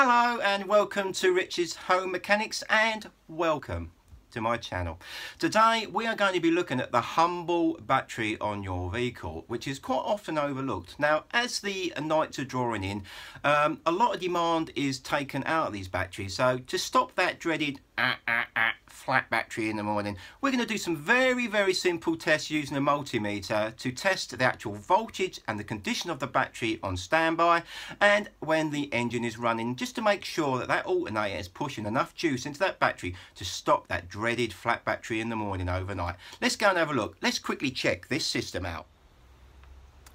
Hello and welcome to Rich's Home Mechanics and welcome to my channel. Today we are going to be looking at the humble battery on your vehicle which is quite often overlooked. Now as the nights are drawing in um, a lot of demand is taken out of these batteries so to stop that dreaded ah, ah, ah, flat battery in the morning. We're going to do some very, very simple tests using a multimeter to test the actual voltage and the condition of the battery on standby and when the engine is running just to make sure that that alternator is pushing enough juice into that battery to stop that dreaded flat battery in the morning overnight. Let's go and have a look. Let's quickly check this system out.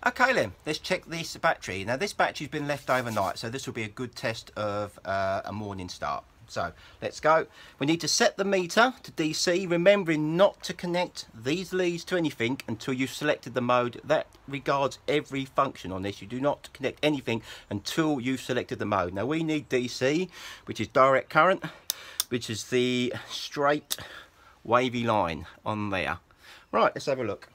Okay then, let's check this battery. Now this battery's been left overnight, so this will be a good test of uh, a morning start. So let's go. We need to set the meter to DC, remembering not to connect these leads to anything until you've selected the mode. That regards every function on this. You do not connect anything until you've selected the mode. Now we need DC, which is direct current, which is the straight wavy line on there. Right, let's have a look.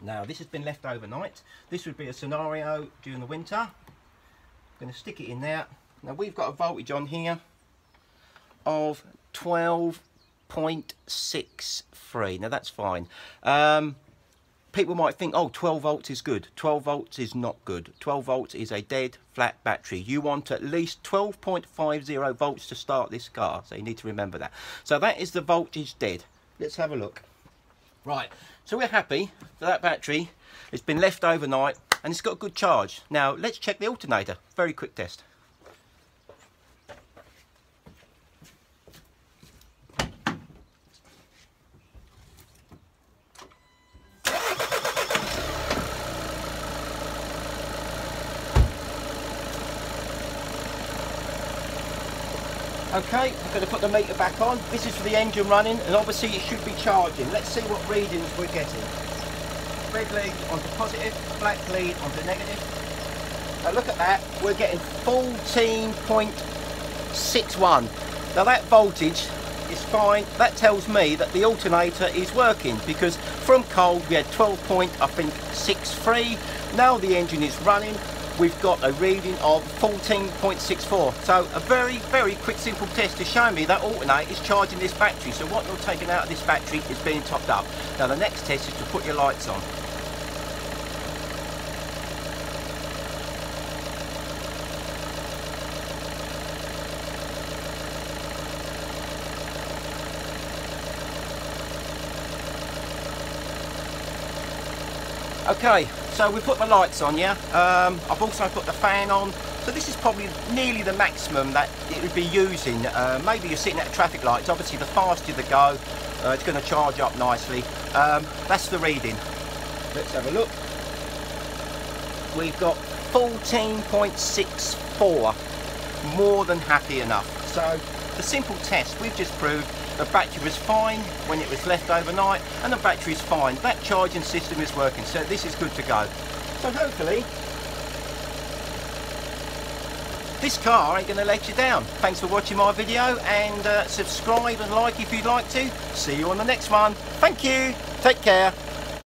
Now this has been left overnight. This would be a scenario during the winter. I'm going to stick it in there. Now we've got a voltage on here of 12.63. Now that's fine. Um, people might think, oh, 12 volts is good. 12 volts is not good. 12 volts is a dead flat battery. You want at least 12.50 volts to start this car. So you need to remember that. So that is the voltage dead. Let's have a look. Right, so we're happy that that battery has been left overnight and it's got a good charge. Now let's check the alternator. Very quick test. Okay, I'm going to put the meter back on. This is for the engine running and obviously it should be charging. Let's see what readings we're getting. Red lead onto positive, black lead onto negative. Now look at that, we're getting 14.61. Now that voltage is fine. That tells me that the alternator is working because from cold we had 12 point, I think, 63. Now the engine is running we've got a reading of 14.64. So a very, very quick, simple test to show me that alternator is charging this battery. So what you're taking out of this battery is being topped up. Now the next test is to put your lights on. Okay, so we put the lights on, yeah. Um, I've also put the fan on. So this is probably nearly the maximum that it would be using. Uh, maybe you're sitting at a traffic light. Obviously, the faster the go, uh, it's going to charge up nicely. Um, that's the reading. Let's have a look. We've got 14.64. More than happy enough. So the simple test we've just proved the battery was fine when it was left overnight and the battery is fine. That charging system is working, so this is good to go. So hopefully, this car ain't to let you down. Thanks for watching my video and uh, subscribe and like if you'd like to. See you on the next one. Thank you. Take care.